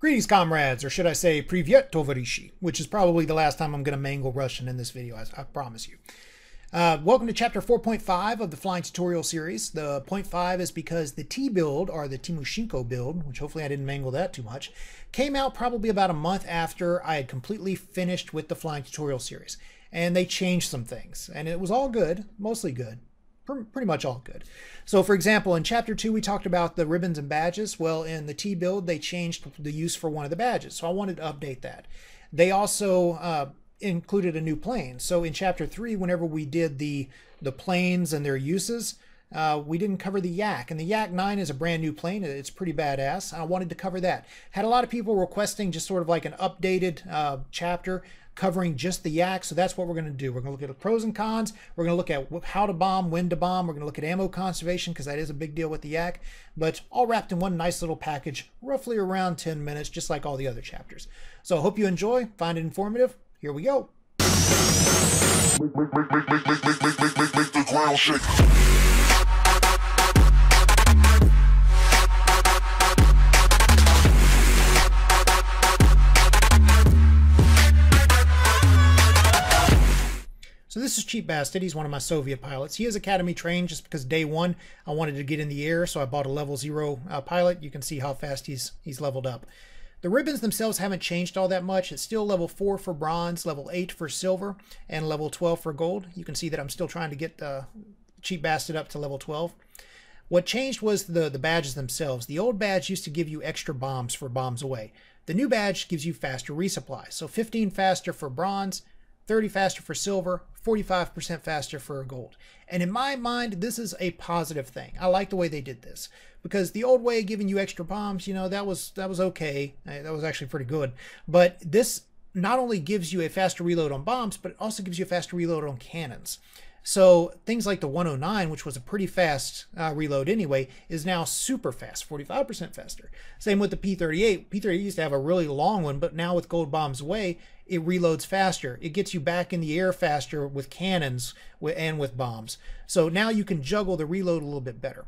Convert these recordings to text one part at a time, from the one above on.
Greetings, comrades, or should I say, Privyet Tovarishi, which is probably the last time I'm going to mangle Russian in this video, I, I promise you. Uh, welcome to chapter 4.5 of the flying tutorial series. The point 5 is because the T build, or the Timoshenko build, which hopefully I didn't mangle that too much, came out probably about a month after I had completely finished with the flying tutorial series. And they changed some things, and it was all good, mostly good, pretty much all good. So for example, in chapter two, we talked about the ribbons and badges. Well, in the T build, they changed the use for one of the badges. So I wanted to update that. They also uh, included a new plane. So in chapter three, whenever we did the, the planes and their uses, uh, we didn't cover the Yak, and the Yak 9 is a brand new plane. It's pretty badass. I wanted to cover that. Had a lot of people requesting just sort of like an updated uh, chapter covering just the yak. So that's what we're going to do. We're going to look at the pros and cons. We're going to look at how to bomb, when to bomb. We're going to look at ammo conservation because that is a big deal with the yak. But all wrapped in one nice little package, roughly around 10 minutes, just like all the other chapters. So I hope you enjoy, find it informative. Here we go. Make, make, make, this is Cheap Bastard. He's one of my Soviet pilots. He is Academy trained just because day one I wanted to get in the air, so I bought a level zero uh, pilot. You can see how fast he's he's leveled up. The ribbons themselves haven't changed all that much. It's still level 4 for bronze, level 8 for silver, and level 12 for gold. You can see that I'm still trying to get uh, Cheap Bastard up to level 12. What changed was the, the badges themselves. The old badge used to give you extra bombs for bombs away. The new badge gives you faster resupply. So 15 faster for bronze, 30 faster for silver, 45% faster for gold. And in my mind, this is a positive thing. I like the way they did this because the old way of giving you extra bombs, you know, that was that was okay. Uh, that was actually pretty good. But this not only gives you a faster reload on bombs, but it also gives you a faster reload on cannons. So things like the 109, which was a pretty fast uh, reload anyway, is now super fast, 45% faster. Same with the P38. P38 used to have a really long one, but now with gold bombs away, it reloads faster. It gets you back in the air faster with cannons and with bombs. So now you can juggle the reload a little bit better.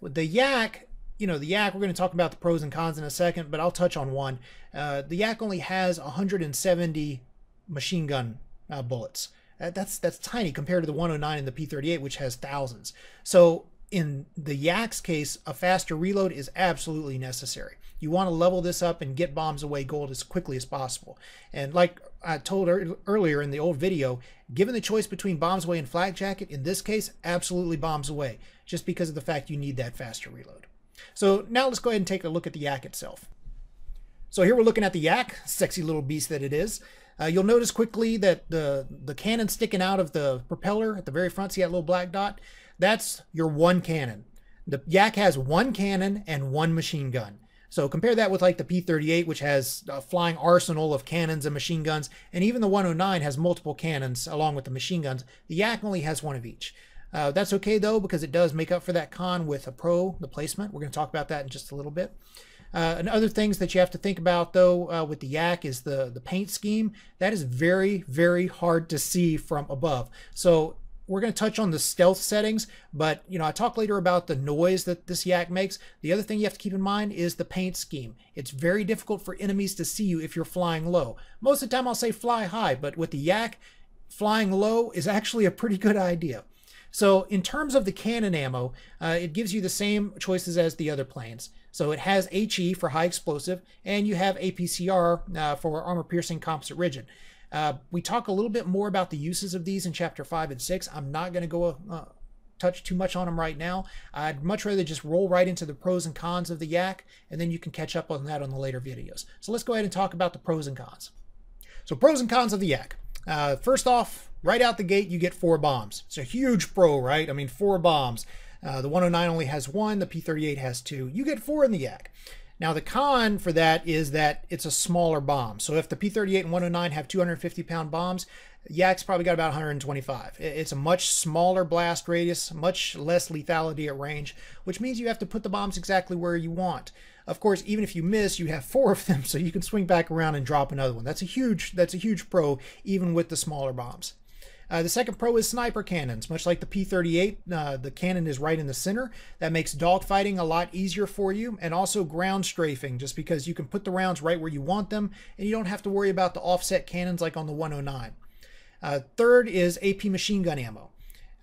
With the Yak, you know, the Yak, we're going to talk about the pros and cons in a second, but I'll touch on one. Uh, the Yak only has 170 machine gun uh, bullets. Uh, that's that's tiny compared to the 109 and the P38, which has thousands. So in the Yak's case, a faster reload is absolutely necessary. You want to level this up and get bombs away gold as quickly as possible. And like I told er earlier in the old video, given the choice between bombs away and flak jacket, in this case, absolutely bombs away, just because of the fact you need that faster reload. So now let's go ahead and take a look at the Yak itself. So here we're looking at the Yak, sexy little beast that it is. Uh, you'll notice quickly that the, the cannon sticking out of the propeller at the very front, see that little black dot? That's your one cannon. The Yak has one cannon and one machine gun. So compare that with like the P-38, which has a flying arsenal of cannons and machine guns, and even the 109 has multiple cannons along with the machine guns. The Yak only has one of each. Uh, that's okay though, because it does make up for that con with a Pro, the placement. We're going to talk about that in just a little bit. Uh, and other things that you have to think about though uh, with the Yak is the, the paint scheme. That is very, very hard to see from above. So we're going to touch on the stealth settings, but you know, I talk later about the noise that this yak makes. The other thing you have to keep in mind is the paint scheme. It's very difficult for enemies to see you if you're flying low. Most of the time I'll say fly high, but with the yak, flying low is actually a pretty good idea. So in terms of the cannon ammo, uh, it gives you the same choices as the other planes. So it has HE for high explosive, and you have APCR uh, for armor piercing composite rigid. Uh, we talk a little bit more about the uses of these in chapter 5 and 6. I'm not going to go uh, touch too much on them right now. I'd much rather just roll right into the pros and cons of the Yak, and then you can catch up on that on the later videos. So let's go ahead and talk about the pros and cons. So pros and cons of the Yak. Uh, first off, right out the gate, you get four bombs. It's a huge pro, right? I mean, four bombs. Uh, the 109 only has one, the P38 has two. You get four in the Yak. Now the con for that is that it's a smaller bomb. So if the P38 and 109 have 250 pound bombs, Yak's probably got about 125. It's a much smaller blast radius, much less lethality at range, which means you have to put the bombs exactly where you want. Of course, even if you miss, you have four of them, so you can swing back around and drop another one. That's a huge, that's a huge pro, even with the smaller bombs. Uh, the second pro is sniper cannons. Much like the P-38, uh, the cannon is right in the center. That makes dogfighting a lot easier for you, and also ground strafing, just because you can put the rounds right where you want them, and you don't have to worry about the offset cannons like on the 109. Uh, third is AP machine gun ammo.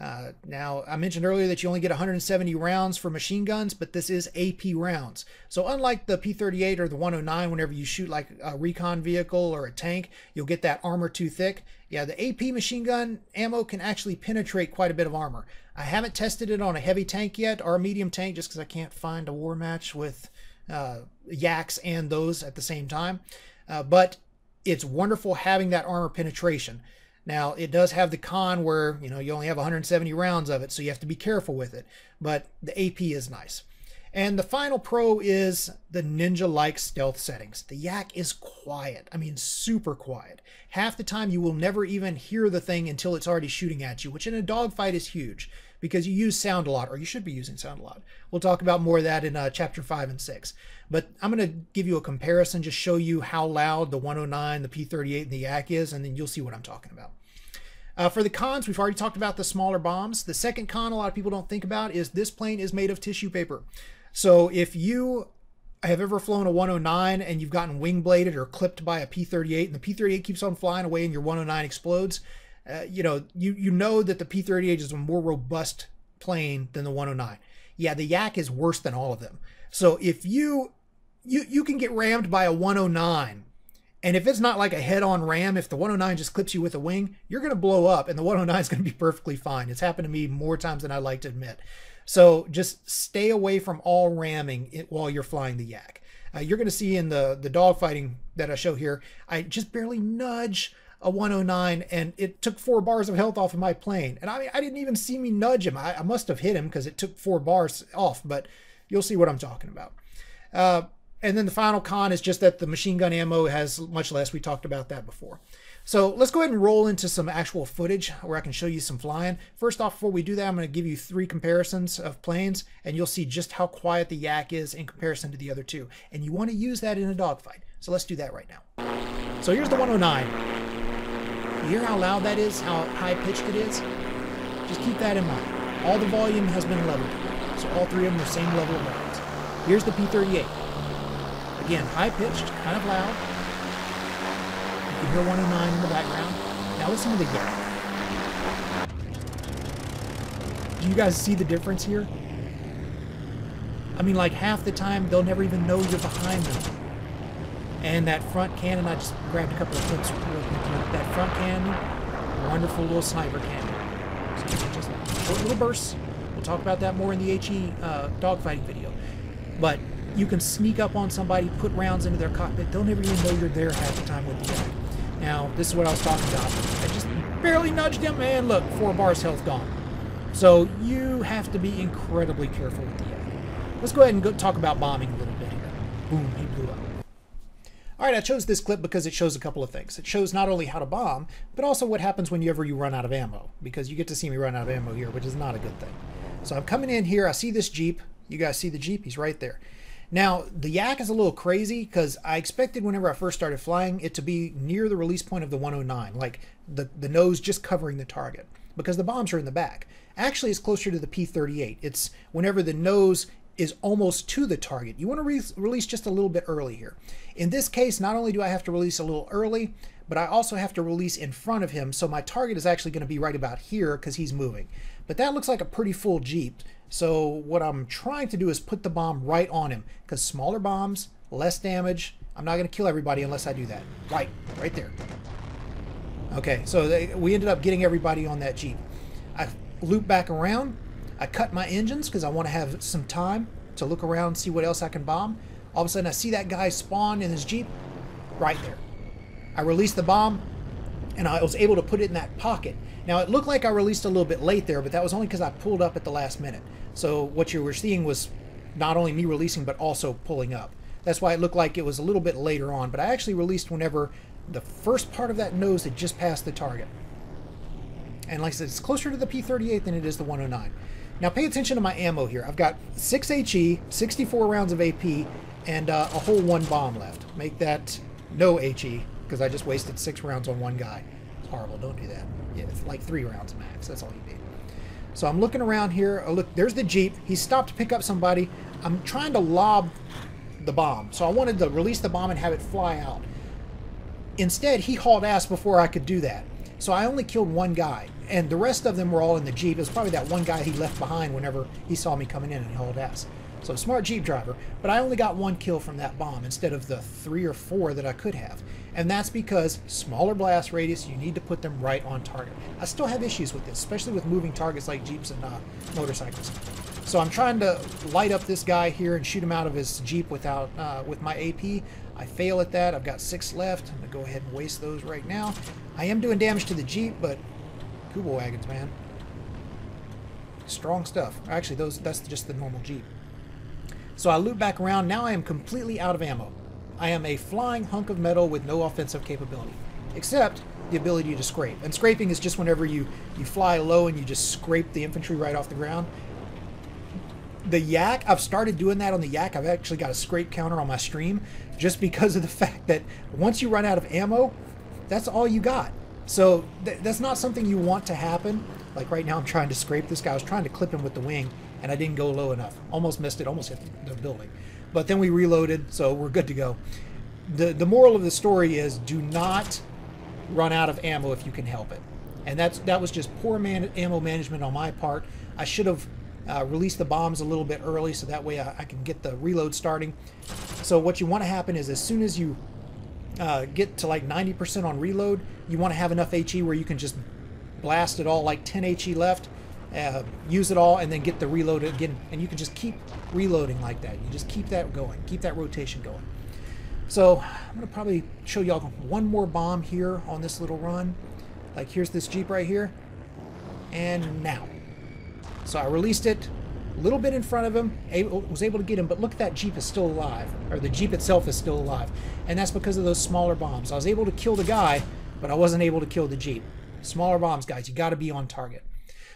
Uh, now, I mentioned earlier that you only get 170 rounds for machine guns, but this is AP rounds. So unlike the P-38 or the 109, whenever you shoot like a recon vehicle or a tank, you'll get that armor too thick. Yeah, the AP machine gun ammo can actually penetrate quite a bit of armor. I haven't tested it on a heavy tank yet or a medium tank just because I can't find a war match with uh, yaks and those at the same time. Uh, but it's wonderful having that armor penetration. Now, it does have the con where, you know, you only have 170 rounds of it, so you have to be careful with it. But the AP is nice. And the final pro is the ninja-like stealth settings. The Yak is quiet. I mean, super quiet. Half the time you will never even hear the thing until it's already shooting at you, which in a dogfight is huge because you use sound a lot, or you should be using sound a lot. We'll talk about more of that in uh, chapter 5 and 6. But I'm going to give you a comparison, just show you how loud the 109, the P38, and the Yak is, and then you'll see what I'm talking about. Uh, for the cons, we've already talked about the smaller bombs. The second con a lot of people don't think about is this plane is made of tissue paper. So if you have ever flown a 109 and you've gotten wing bladed or clipped by a P38 and the P38 keeps on flying away and your 109 explodes, uh, you know, you, you know that the P38 is a more robust plane than the 109. Yeah, the Yak is worse than all of them. So if you you you can get rammed by a 109 and if it's not like a head-on ram, if the 109 just clips you with a wing, you're going to blow up and the 109 is going to be perfectly fine. It's happened to me more times than I like to admit. So just stay away from all ramming while you're flying the yak. Uh, you're going to see in the, the dogfighting that I show here, I just barely nudge a 109 and it took four bars of health off of my plane. And I mean, I didn't even see me nudge him. I, I must have hit him because it took four bars off, but you'll see what I'm talking about. Uh, and then the final con is just that the machine gun ammo has much less. We talked about that before. So let's go ahead and roll into some actual footage where I can show you some flying. First off, before we do that, I'm going to give you three comparisons of planes, and you'll see just how quiet the Yak is in comparison to the other two. And you want to use that in a dogfight. So let's do that right now. So here's the 109. You hear how loud that is, how high-pitched it is? Just keep that in mind. All the volume has been leveled. So all three of them are same level of volumes. Here's the P-38. Again, high-pitched, kind of loud. You can hear 109 in the background. Now listen to the Yak. Do you guys see the difference here? I mean, like half the time, they'll never even know you're behind them. And that front cannon, I just grabbed a couple of clips That front cannon, wonderful little sniper cannon. So just short little bursts. We'll talk about that more in the HE uh, dogfighting video. But you can sneak up on somebody, put rounds into their cockpit. They'll never even know you're there half the time with the yak. Now, this is what I was talking about. I just barely nudged him, and look, four bars health gone. So you have to be incredibly careful with the yak. Let's go ahead and go talk about bombing a little bit here. Boom, he blew up. All right, I chose this clip because it shows a couple of things. It shows not only how to bomb, but also what happens whenever you run out of ammo, because you get to see me run out of ammo here, which is not a good thing. So I'm coming in here, I see this Jeep. You guys see the Jeep? He's right there. Now, the Yak is a little crazy because I expected whenever I first started flying it to be near the release point of the 109, like the, the nose just covering the target, because the bombs are in the back. Actually, it's closer to the P-38. It's whenever the nose is almost to the target. You want to re release just a little bit early here. In this case, not only do I have to release a little early, but I also have to release in front of him, so my target is actually going to be right about here because he's moving. But that looks like a pretty full Jeep, so what I'm trying to do is put the bomb right on him because smaller bombs, less damage. I'm not going to kill everybody unless I do that. Right, right there. Okay, so they, we ended up getting everybody on that Jeep. I loop back around. I cut my engines because I want to have some time to look around see what else I can bomb. All of a sudden I see that guy spawn in his Jeep right there. I release the bomb and I was able to put it in that pocket. Now it looked like I released a little bit late there, but that was only because I pulled up at the last minute. So what you were seeing was not only me releasing, but also pulling up. That's why it looked like it was a little bit later on, but I actually released whenever the first part of that nose had just passed the target. And like I said, it's closer to the P-38 than it is the 109. Now pay attention to my ammo here. I've got 6 HE, 64 rounds of AP, and uh, a whole one bomb left. Make that no HE, because I just wasted 6 rounds on one guy. It's horrible. Don't do that. Yeah, it's like three rounds max. That's all you need. So I'm looking around here. Oh, look, there's the Jeep. He stopped to pick up somebody. I'm trying to lob the bomb. So I wanted to release the bomb and have it fly out. Instead, he hauled ass before I could do that. So I only killed one guy. And the rest of them were all in the Jeep. It was probably that one guy he left behind whenever he saw me coming in and hauled ass. So smart Jeep driver. But I only got one kill from that bomb instead of the three or four that I could have. And that's because smaller blast radius, you need to put them right on target. I still have issues with this, especially with moving targets like Jeeps and uh, motorcycles. So I'm trying to light up this guy here and shoot him out of his Jeep without uh, with my AP. I fail at that. I've got six left. I'm going to go ahead and waste those right now. I am doing damage to the Jeep, but Kübelwagens, man. Strong stuff. Actually, those that's just the normal Jeep. So I loop back around. Now I am completely out of ammo. I am a flying hunk of metal with no offensive capability, except the ability to scrape. And scraping is just whenever you, you fly low and you just scrape the infantry right off the ground. The Yak, I've started doing that on the Yak. I've actually got a scrape counter on my stream just because of the fact that once you run out of ammo, that's all you got. So th that's not something you want to happen. Like right now I'm trying to scrape this guy. I was trying to clip him with the wing and I didn't go low enough. Almost missed it, almost hit the building. But then we reloaded, so we're good to go. The, the moral of the story is do not run out of ammo if you can help it. And that's that was just poor man, ammo management on my part. I should have uh, released the bombs a little bit early so that way I, I, can get the reload starting. So what you want to happen is as soon as you uh, get to like 90% on reload, you want to have enough HE where you can just blast it all like 10 HE left uh, use it all, and then get the reload again. And you can just keep reloading like that. You just keep that going, keep that rotation going. So I'm to probably show y'all one more bomb here on this little run. Like here's this Jeep right here. And now. So I released it a little bit in front of him, able, was able to get him, but look, that Jeep is still alive. Or the Jeep itself is still alive. And that's because of those smaller bombs. I was able to kill the guy, but I wasn't able to kill the Jeep. Smaller bombs, guys. You got to be on target.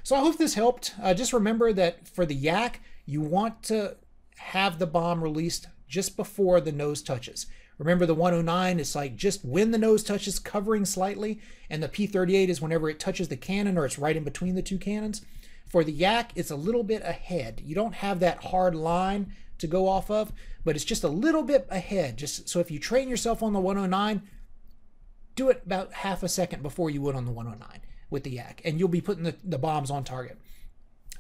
So I hope this helped. Uh, just remember that for the Yak, you want to have the bomb released just before the nose touches. Remember the 109 is like just when the nose touches, covering slightly, and the P38 is whenever it touches the cannon or it's right in between the two cannons. For the Yak, it's a little bit ahead. You don't have that hard line to go off of, but it's just a little bit ahead. Just so if you train yourself on the 109, do it about half a second before you would on the 109 with the yak, and you'll be putting the, the bombs on target.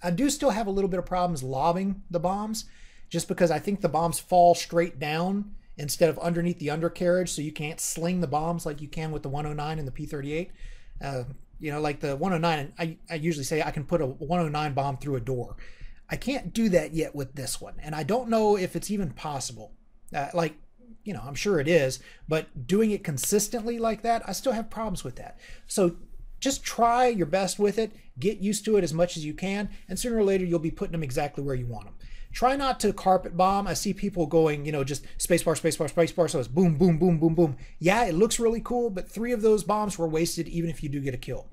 I do still have a little bit of problems lobbing the bombs, just because I think the bombs fall straight down instead of underneath the undercarriage, so you can't sling the bombs like you can with the 109 and the P38. Uh, you know, like the 109, I, I usually say I can put a 109 bomb through a door. I can't do that yet with this one, and I don't know if it's even possible. Uh, like, you know, I'm sure it is, but doing it consistently like that, I still have problems with that. So just try your best with it, get used to it as much as you can, and sooner or later you'll be putting them exactly where you want them. Try not to carpet bomb. I see people going, you know, just spacebar, spacebar, spacebar. So it's boom, boom, boom, boom, boom. Yeah, it looks really cool, but three of those bombs were wasted even if you do get a kill.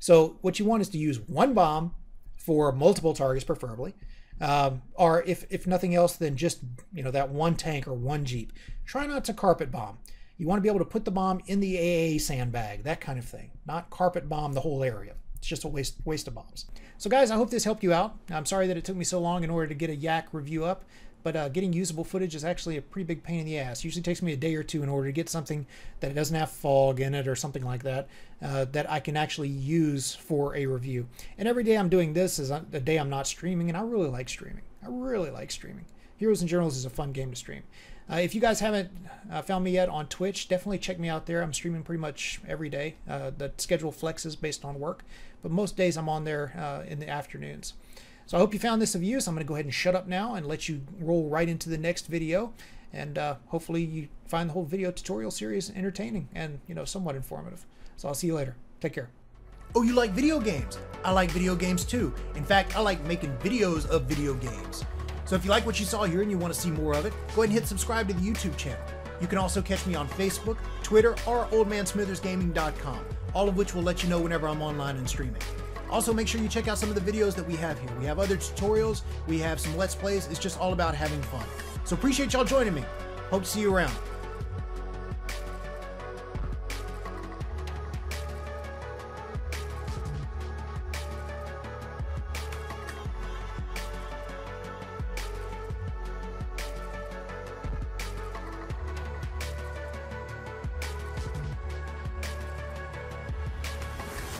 So what you want is to use one bomb for multiple targets, preferably. Um, or if, if nothing else, then just, you know, that one tank or one Jeep. Try not to carpet bomb. You want to be able to put the bomb in the AA sandbag, that kind of thing, not carpet bomb the whole area. It's just a waste waste of bombs. So guys, I hope this helped you out. I'm sorry that it took me so long in order to get a Yak review up, but uh, getting usable footage is actually a pretty big pain in the ass. Usually takes me a day or two in order to get something that doesn't have fog in it or something like that, uh, that I can actually use for a review. And every day I'm doing this is a day I'm not streaming, and I really like streaming. I really like streaming. Heroes and Generals is a fun game to stream. Uh, if you guys haven't uh, found me yet on Twitch, definitely check me out there. I'm streaming pretty much every day. Uh, the schedule flexes based on work, but most days I'm on there uh, in the afternoons. So I hope you found this of use. I'm going to go ahead and shut up now and let you roll right into the next video. And uh, hopefully you find the whole video tutorial series entertaining and you know somewhat informative. So I'll see you later. Take care. Oh, you like video games? I like video games too. In fact, I like making videos of video games. So if you like what you saw here and you want to see more of it, go ahead and hit subscribe to the YouTube channel. You can also catch me on Facebook, Twitter, or oldmansmithersgaming.com, all of which will let you know whenever I'm online and streaming. Also, make sure you check out some of the videos that we have here. We have other tutorials, we have some Let's Plays. It's just all about having fun. So appreciate y'all joining me. Hope to see you around.